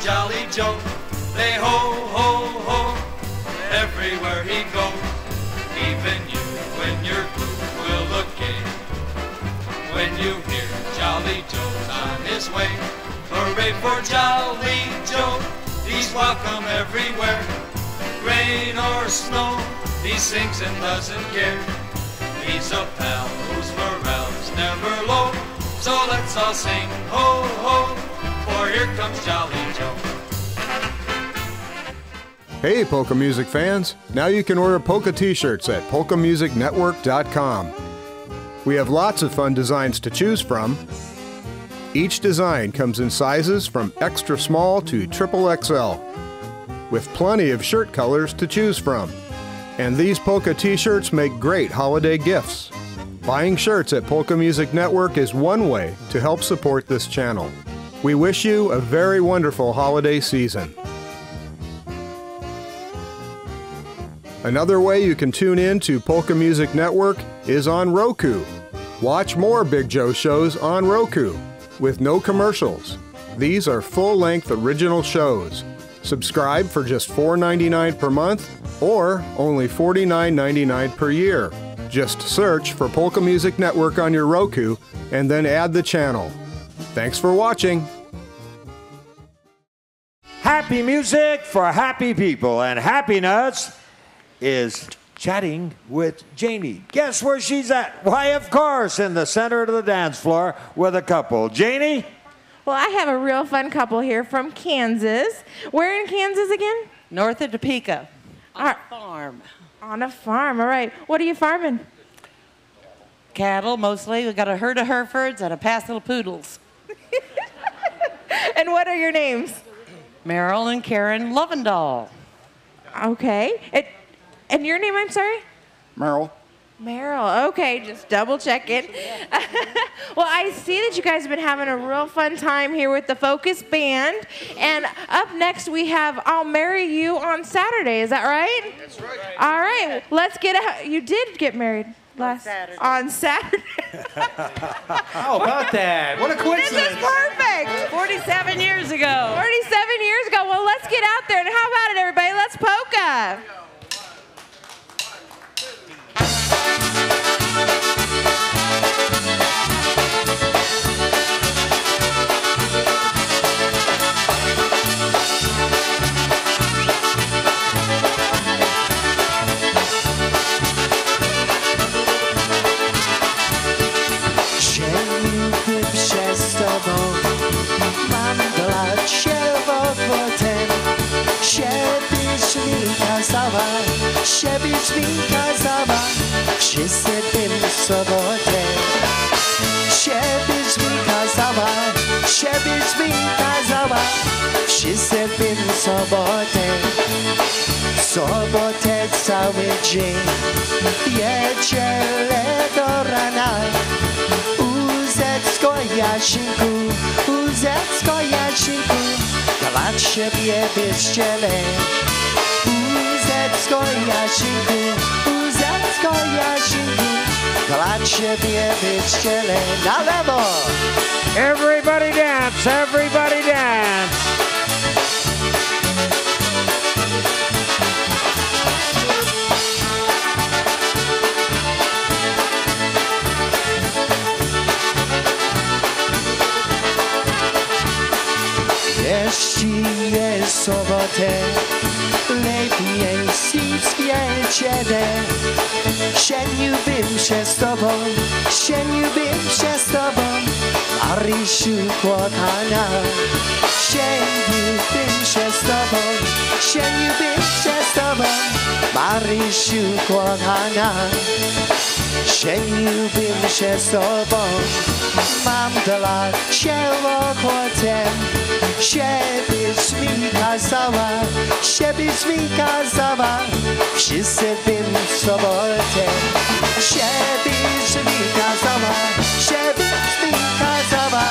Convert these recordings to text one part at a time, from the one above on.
Jolly Joe. They ho, ho, ho, everywhere he goes. Even you, when you're blue, will look gay. When you hear Jolly Joe's on his way. Hooray for Jolly Joe, he's welcome everywhere. Rain or snow, he sings and doesn't care. He's a pal whose morale's never low. So let's all sing ho ho, for here comes Jolly Joe. Hey, polka music fans! Now you can order polka t shirts at polkamusicnetwork.com. We have lots of fun designs to choose from. Each design comes in sizes from extra small to triple XL, with plenty of shirt colors to choose from. And these polka t shirts make great holiday gifts. Buying shirts at Polka Music Network is one way to help support this channel. We wish you a very wonderful holiday season. Another way you can tune in to Polka Music Network is on Roku. Watch more Big Joe shows on Roku with no commercials. These are full length original shows. Subscribe for just $4.99 per month or only $49.99 per year. Just search for Polka Music Network on your Roku and then add the channel. Thanks for watching. Happy music for happy people, and happiness is chatting with Janie. Guess where she's at? Why, of course, in the center of the dance floor with a couple. Janie? Well, I have a real fun couple here from Kansas. Where in Kansas again? North of Topeka. On a farm. On a farm, all right. What are you farming? Cattle, mostly. We've got a herd of Herefords and a pass little poodles. and what are your names? Meryl and Karen Lovendall. Okay. It, and your name, I'm sorry? Merrill. Meryl, okay, just double checking. well, I see that you guys have been having a real fun time here with the Phocus Band. And up next, we have I'll Marry You on Saturday. Is that right? That's right. All right, let's get a. You did get married last Saturday. On Saturday. How about that? What a this coincidence. is perfect. 47 years ago. 47 years ago. Well, let's get out there. And how about it, everybody? Let's polka. siebie drzwi kazała. Tak Wszyscy tym w sobotę Siebie drzwi kazała Siebie drzwi kazała. Wszyscy tym w sobotę Sobotę cały dzień. Niedzielę do rana. Uzecko Jasinku Uzecko Jasinku. Dawać siebie bez ciele Jasinku, łzecko Jasinku, dla ciebie wyścielę. Na lewo! Everybody dance, everybody dance. Jeśli jest sobotę, się z tobą, sieniłbym się z tobą, Marysiu kochana. Sieniłbym się z tobą, sieniłbym się z tobą, Marysiu kochana. Sieniłbym się z tobą, mam dla ciebie ochotę. Siebyś mi kazała, siebyś mi kazała, Wszyscy winni w sobotę Siebie żywika zała Siebie żywika zała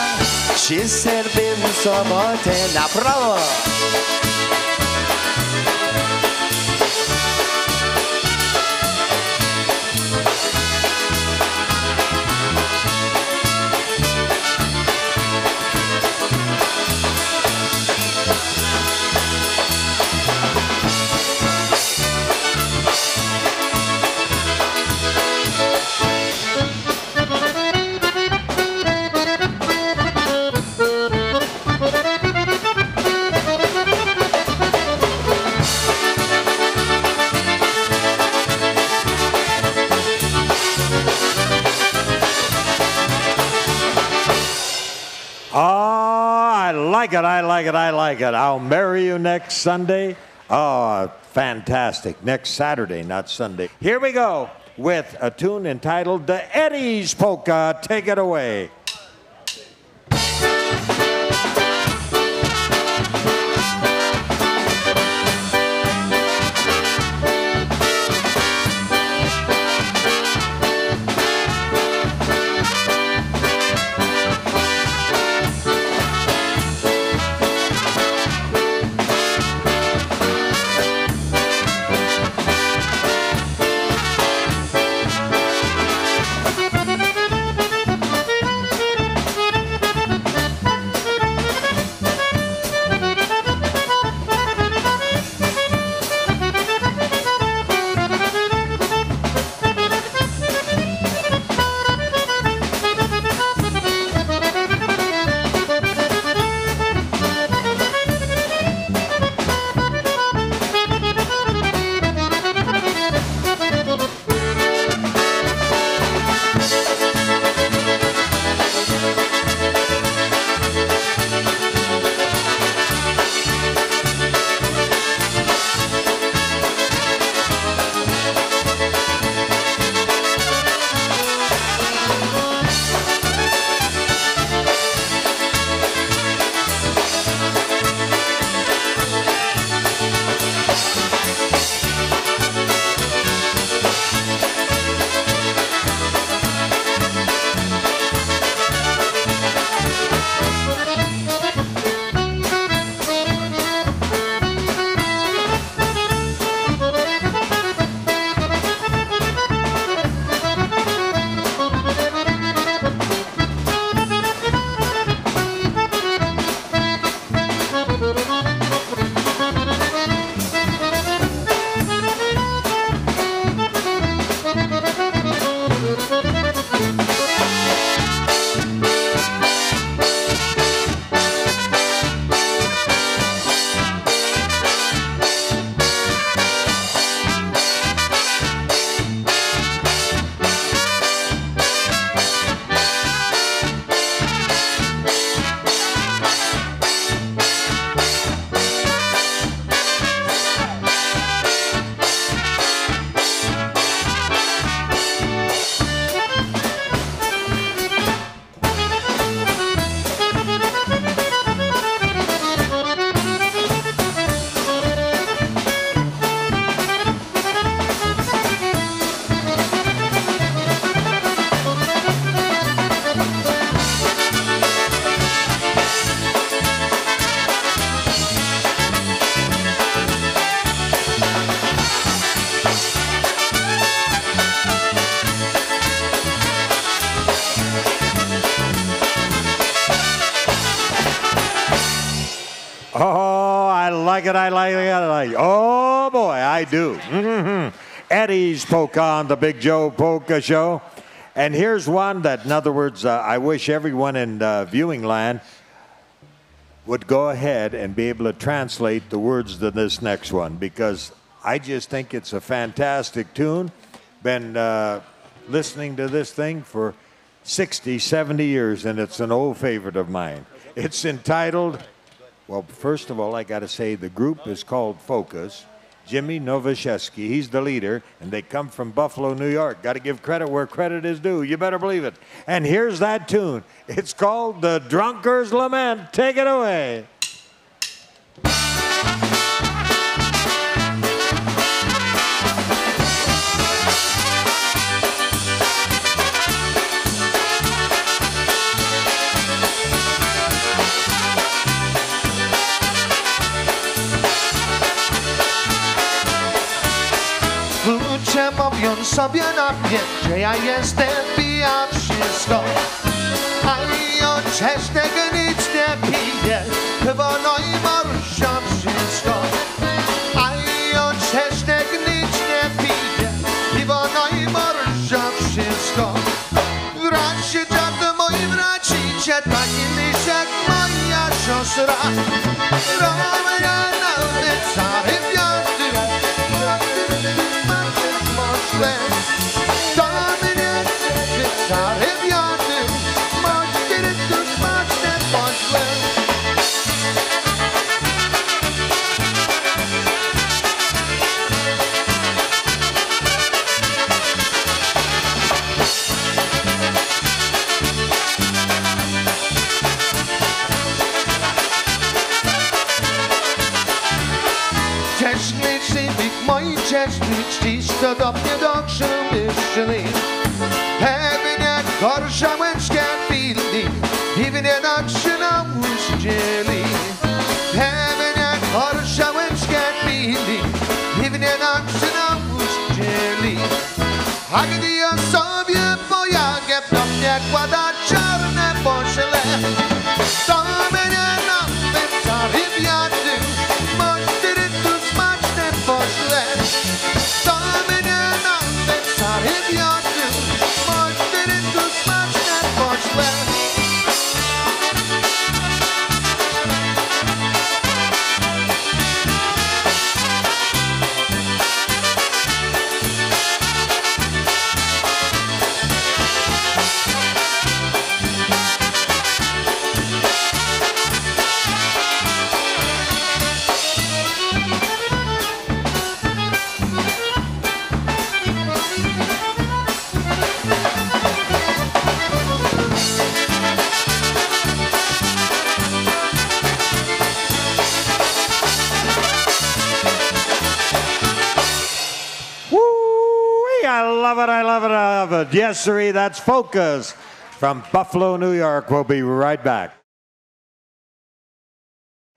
Wszyscy winni sobotę Na prawo! Like it. I like it. I like it. I'll marry you next Sunday. Oh, fantastic. Next Saturday, not Sunday. Here we go with a tune entitled The Eddie's Polka. Take it away. I do. Mhm. Eddie's Polka on the Big Joe Polka Show. And here's one that, in other words, uh, I wish everyone in uh, viewing land would go ahead and be able to translate the words to this next one because I just think it's a fantastic tune. Been uh, listening to this thing for 60, 70 years, and it's an old favorite of mine. It's entitled, well, first of all, I got to say the group is called Phocus. Jimmy Novashevsky, he's the leader, and they come from Buffalo, New York. Got to give credit where credit is due. You better believe it. And here's that tune. It's called The Drunkard's Lament. Take it away. sobie na mnie, że ja jestem pijam wszystko. A ja też tego nic nie piję, piwo no i morsza wszystko. A ja też tego nie piję, piwo no wszystko. Tak, moi wracicie, taki lisz jak moja siostra. Robię na ulicach. Możliwe that's Phocus from Buffalo, New York. We'll be right back.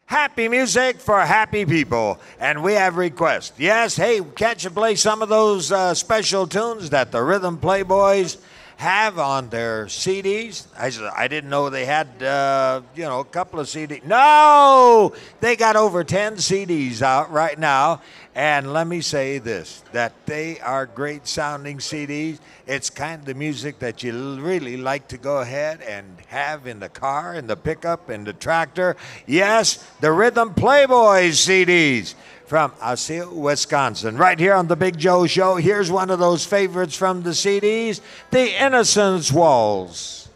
Happy music for happy people. And we have requests. Yes, hey, can't you play some of those uh, special tunes that the Rhythm Playboys have on their CDs? I, said, I didn't know they had, uh, you know, a couple of CDs. No! They got over 10 CDs out right now. And let me say this that they are great sounding CDs. It's kind of the music that you really like to go ahead and have in the car, in the pickup, in the tractor. Yes, the Rhythm Playboys CDs from Osseo, Wisconsin. Right here on the Big Joe Show, here's one of those favorites from the CDs The Innocence Waltz.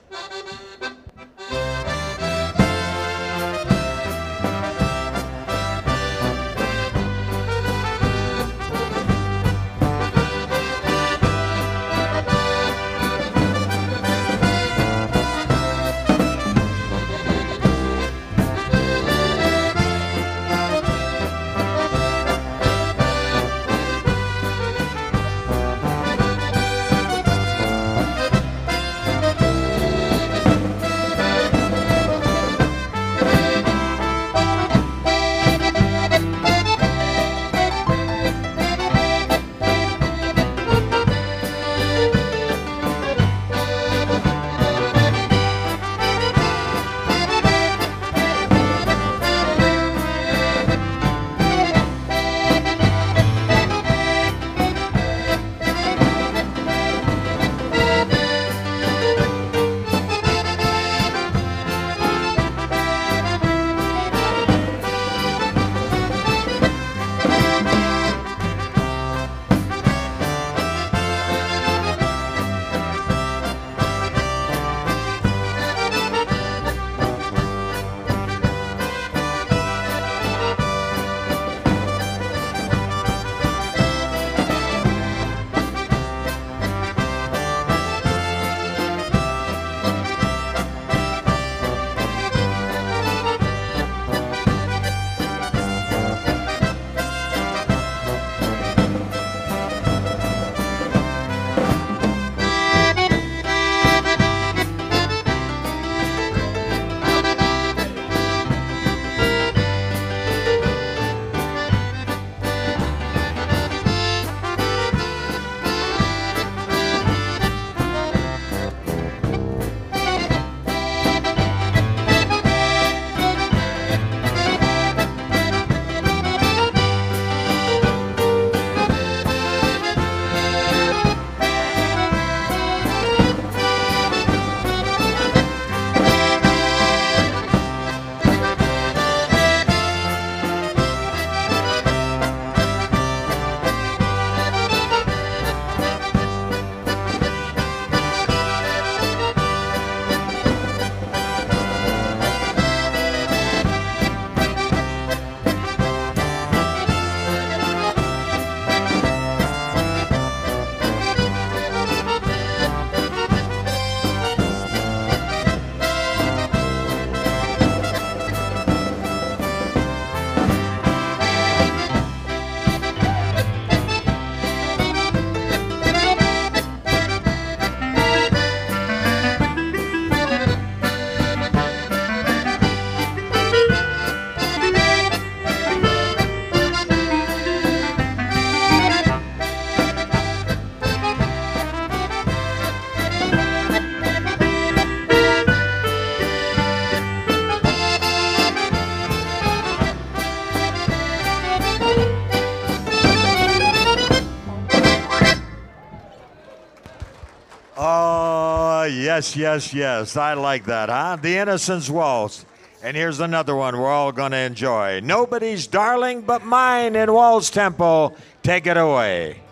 Yes, yes, yes. I like that, huh? The Innocence Waltz. And here's another one we're all going to enjoy. Nobody's darling but mine in Waltz Tempo. Take it away.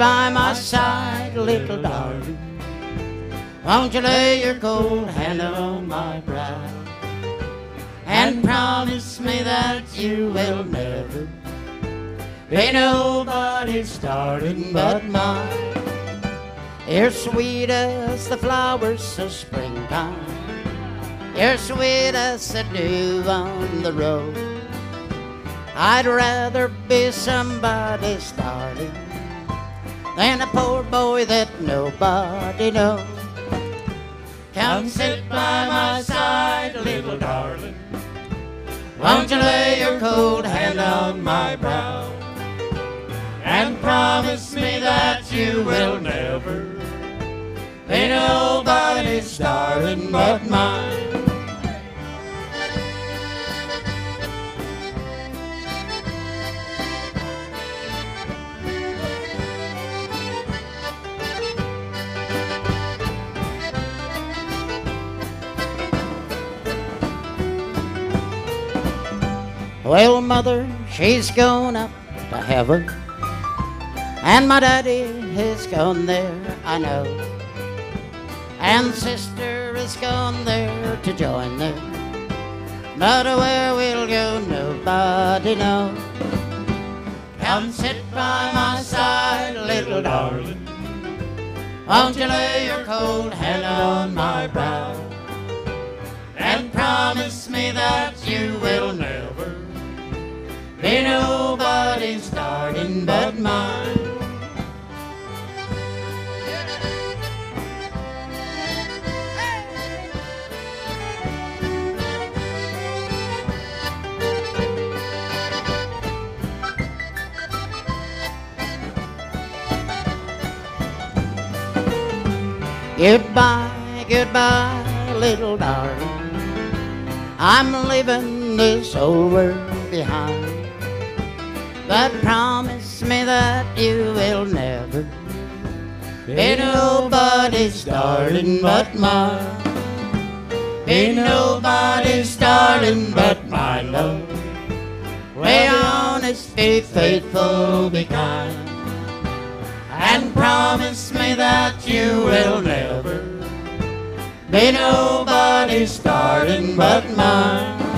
By my side, little darling. Won't you lay your cold hand on my brow and promise me that you will never be nobody's darling but mine. You're sweet as the flowers of springtime. You're sweet as the dew on the road. I'd rather be somebody's darling than a poor boy that nobody knows. Come sit by my side, little darling. Won't you lay your cold hand on my brow and promise me that you will never be nobody's darling but mine? Well, mother, she's gone up to heaven, and my daddy has gone there, I know. And sister has gone there to join them, but where we'll go, nobody knows. Come sit by my side, little darling. Won't you lay your cold hand on my brow and promise me that you will never be nobody's darling but mine. Goodbye, goodbye, little darling. I'm leaving this world behind. But promise me that you will never be nobody's darling but mine. Be nobody's darling but my love. Be honest, be faithful, be kind. And promise me that you will never be nobody's darling but mine.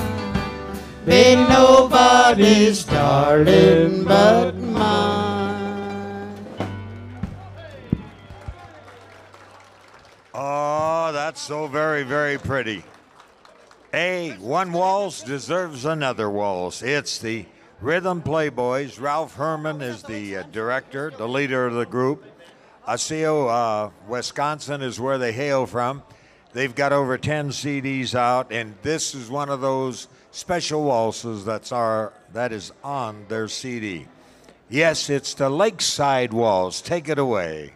Be nobody's darling but mine. Oh, that's so very, very pretty. A one waltz deserves another waltz. It's the Rhythm Playboys. Ralph Herman is the uh, director, the leader of the group. Osseo, uh, Wisconsin is where they hail from. They've got over 10 CDs out, and this is one of those special waltzes that's our, that is on their CD. Yes, it's the Lakeside Waltz. Take it away.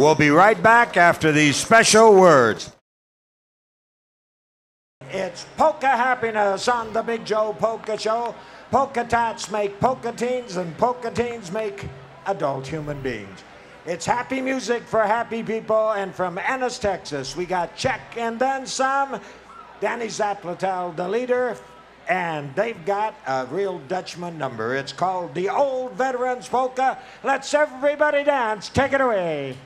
We'll be right back after these special words. It's polka happiness on the Big Joe Polka Show. Polka tats make polka teens, and polka teens make adult human beings. It's happy music for happy people, and from Ennis, Texas, we got Czech and then some. Danny Zaplatel, the leader, and they've got a real Dutchman number. It's called the Old Veterans Polka. Let's everybody dance. Take it away.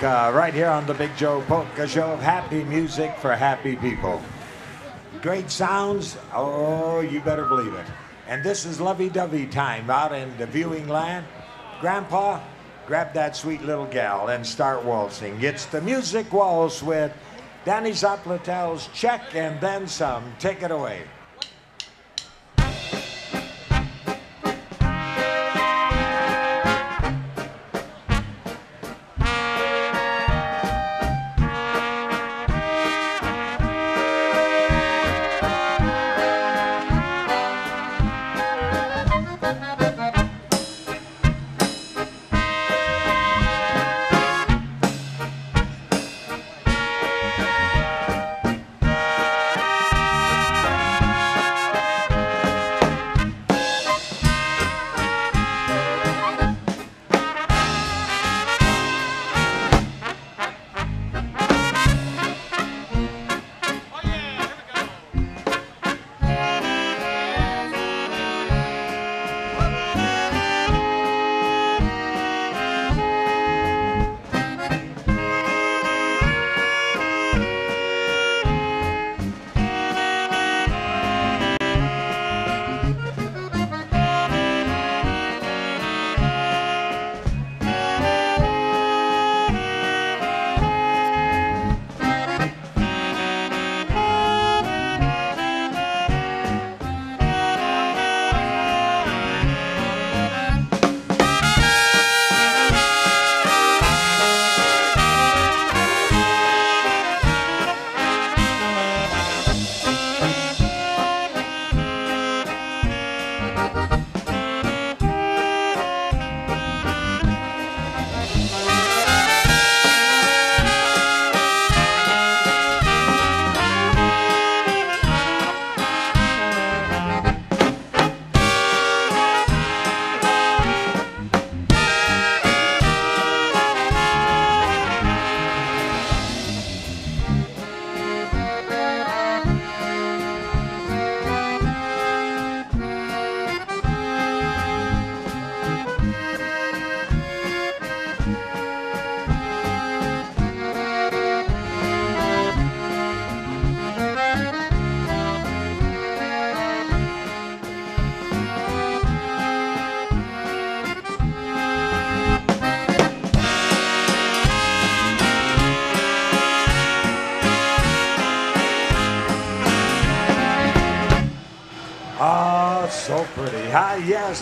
Polka uh, right here on the Big Joe Polka Show. Of happy music for happy people. Great sounds. Oh, you better believe it. And this is lovey-dovey time out in the viewing land. Grandpa, grab that sweet little gal and start waltzing. It's the music waltz with Danny Zaplatel's Czech and then some. Take it away.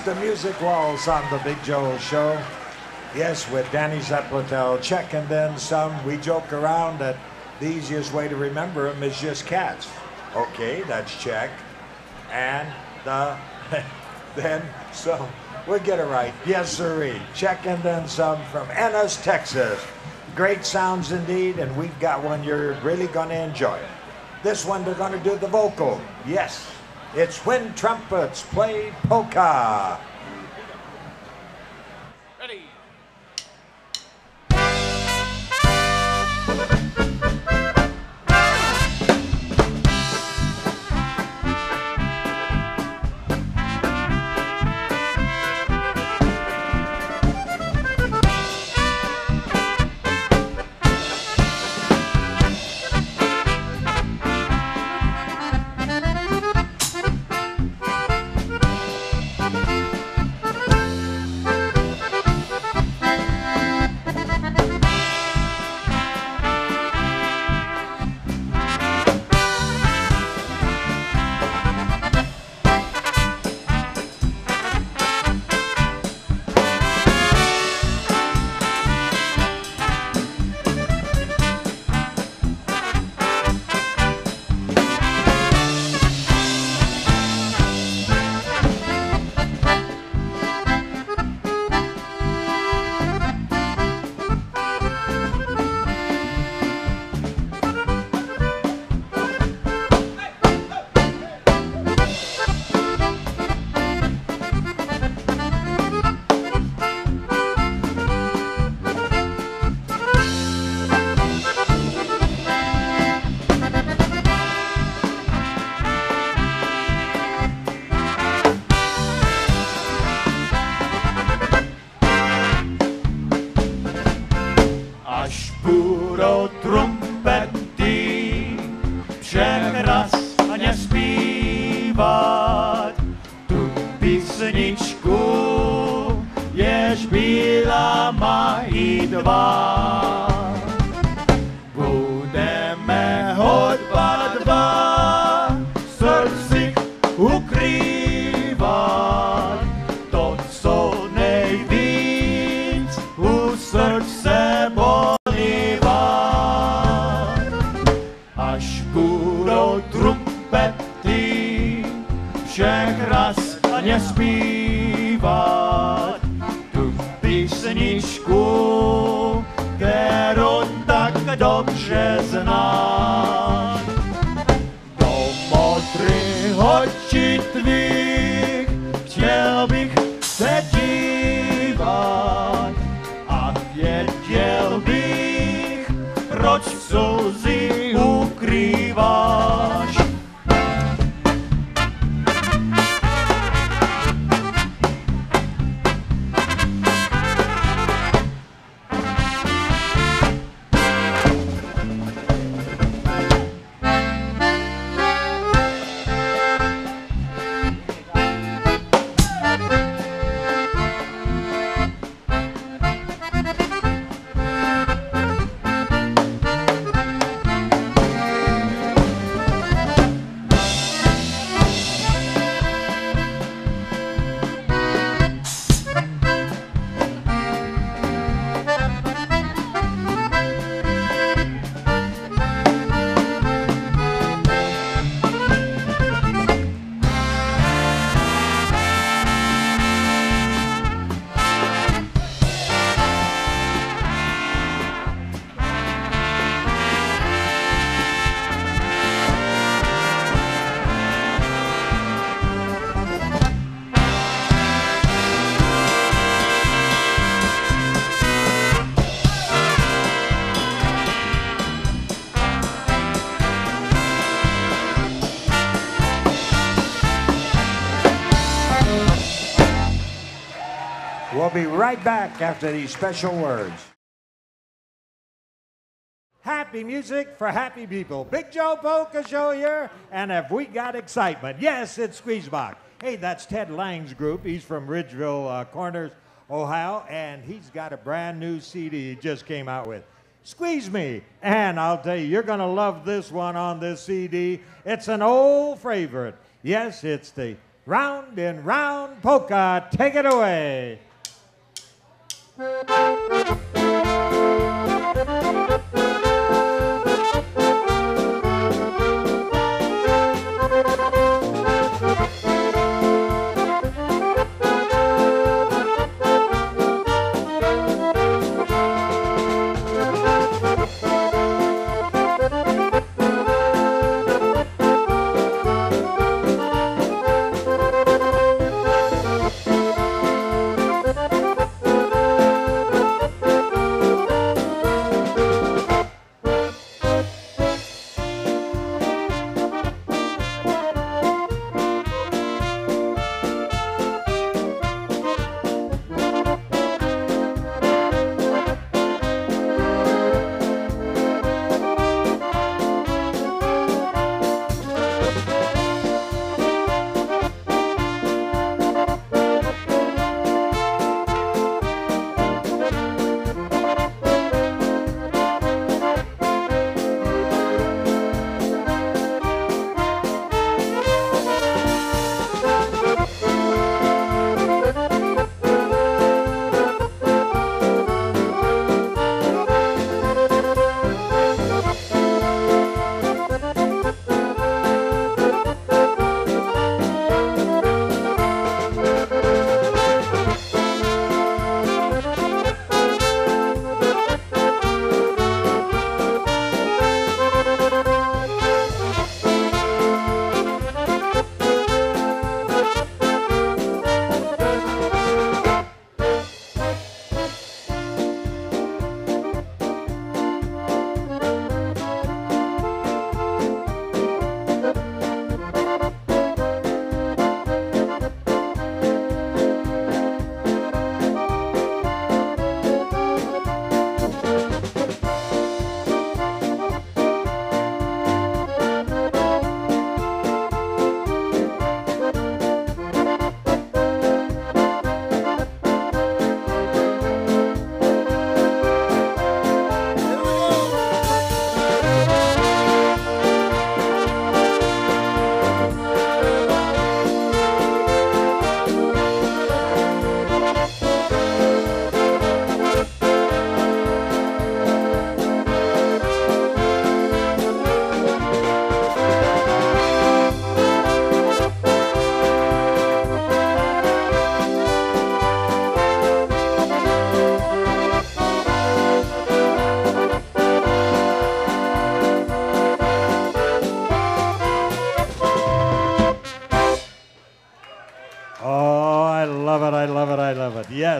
The music waltz on the Big Joe Show. Yes, with Danny Zeppletel, Czech and then some. We joke around that the easiest way to remember them is just cats. Okay, that's check. And the, then so we'll get it right. Yes, sirree. Czech and then some from Ennis, Texas. Great sounds indeed, and we've got one you're really going to enjoy. This one they're going to do the vocal. Yes, it's When Trumpets Play Polka. Right back after these special words. Happy music for happy people. Big Joe Polka Show here, and have we got excitement? Yes, it's Squeezebox. Hey, that's Ted Lang's group. He's from Ridgeville uh, Corners, Ohio, and he's got a brand new CD he just came out with. Squeeze Me. And I'll tell you, you're going to love this one on this CD. It's an old favorite. Yes, it's the Round and round polka, take it away. Oh,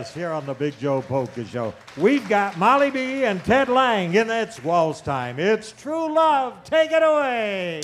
Yes, here on the Big Joe Polka Show, we've got Molly B and Ted Lang, and it's waltz time. It's true love. Take it away.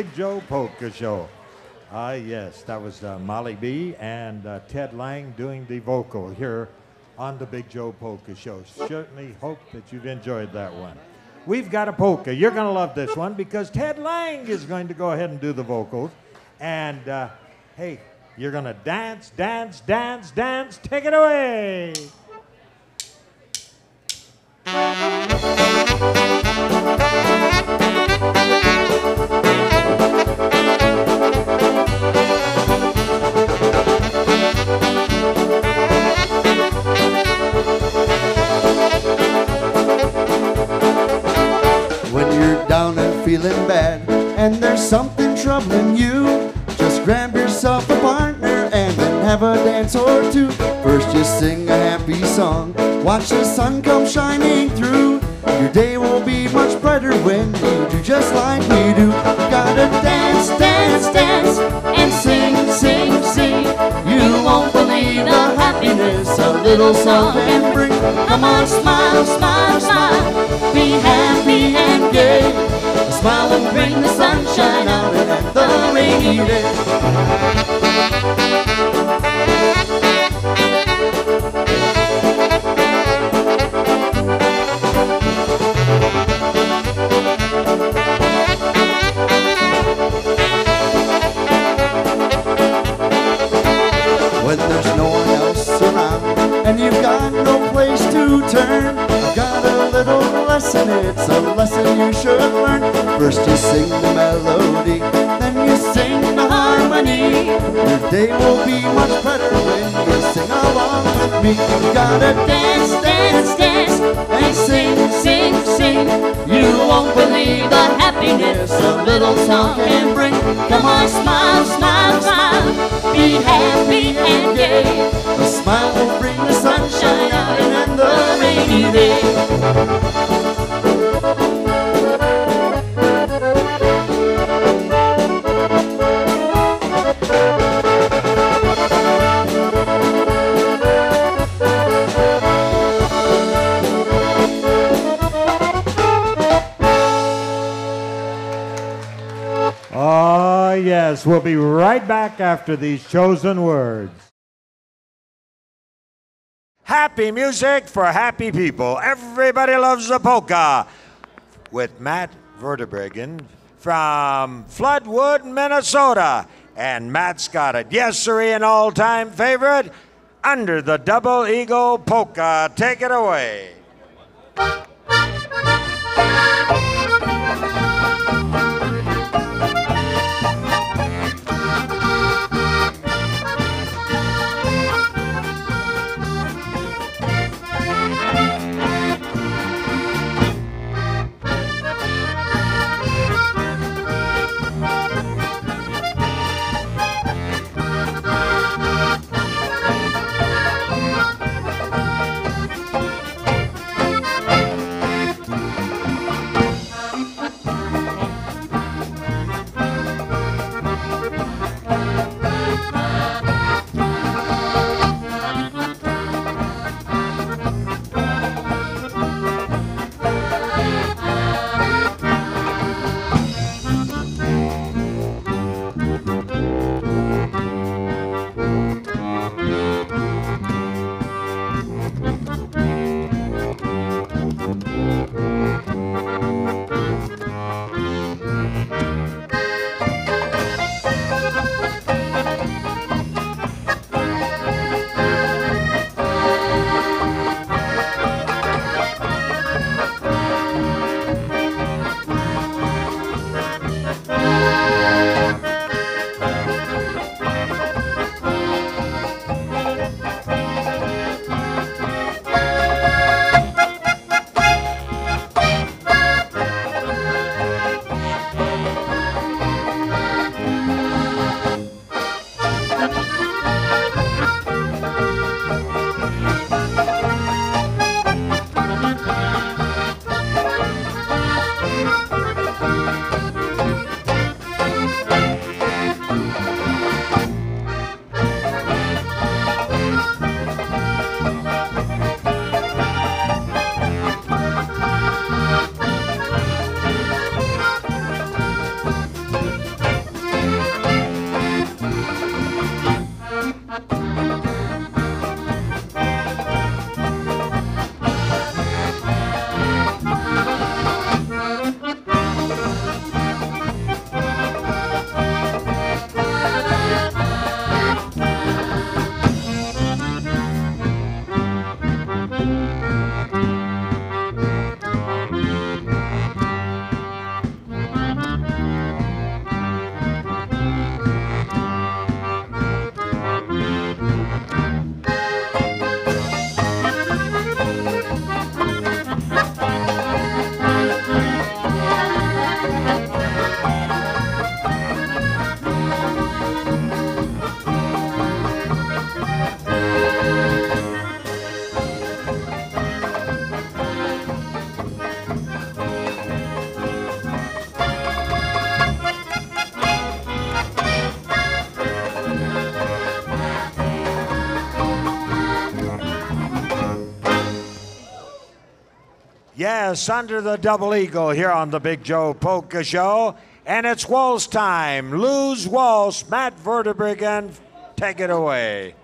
Big Joe Polka Show. Ah, yes, that was uh, Molly B and uh, Ted Lang doing the vocal here on the Big Joe Polka Show. Certainly hope that you've enjoyed that one. We've got a polka. You're going to love this one because Ted Lang is going to go ahead and do the vocals. And uh, hey, you're going to dance, dance, dance, dance. Take it away. Feeling bad, and there's something troubling you, just grab yourself a partner and then have a dance or two. First, just sing a happy song, watch the sun come shining through. Your day will be much brighter when you do just like we do. Gotta dance, dance, dance, and sing, sing, sing. You won't believe the happiness a little song can bring. Come on, smile, smile, smile. Be happy and gay. Smile will bring the sunshine out and the rainy day. First you sing the melody, then you sing the harmony. Your day will be much better when you sing along with me. You gotta dance, dance, dance, and sing, sing, sing. You won't believe the happiness a little song can bring. Come on, smile, smile, smile. Be happy and gay. A smile will bring the sunshine out and the rainy day. We'll be right back after these chosen words. Happy music for happy people. Everybody loves the polka with Matt Vonderbruggen from Floodwood, Minnesota. And Matt's got it. Yes, sir, an all time favorite. Under the Double Eagle Polka. Take it away. Yes, under the double eagle here on the Big Joe Polka Show. And it's waltz time. Lose waltz. Matt Vonderbruggen, take it away.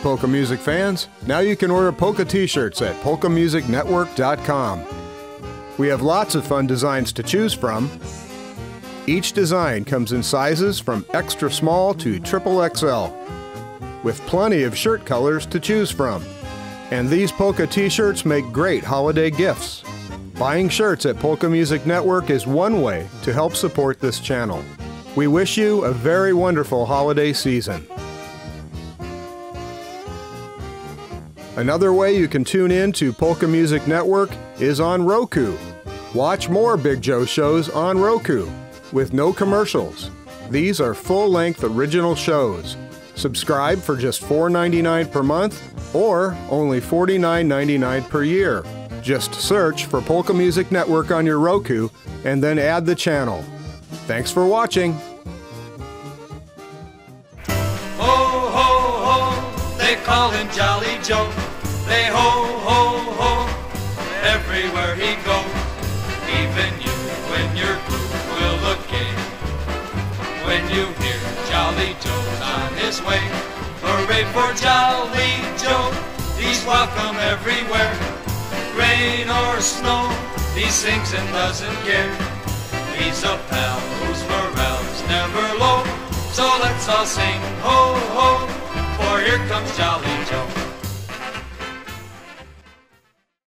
Polka music fans! Now you can order polka t shirts at polkamusicnetwork.com. We have lots of fun designs to choose from. Each design comes in sizes from extra small to triple XL, with plenty of shirt colors to choose from. And these polka t shirts make great holiday gifts. Buying shirts at Polka Music Network is one way to help support this channel. We wish you a very wonderful holiday season. Another way you can tune in to Polka Music Network is on Roku. Watch more Big Joe shows on Roku with no commercials. These are full length original shows. Subscribe for just $4.99 per month or only $49.99 per year. Just search for Polka Music Network on your Roku and then add the channel. Thanks for watching. Ho, ho, ho, they call him Jolly Joe. They ho, ho, ho, everywhere he goes. Even you, when you're blue, will look gay. When you hear Jolly Joe's on his way. Hooray for Jolly Joe, he's welcome everywhere. Rain or snow, he sings and doesn't care. He's a pal whose morale's never low. So let's all sing ho, ho,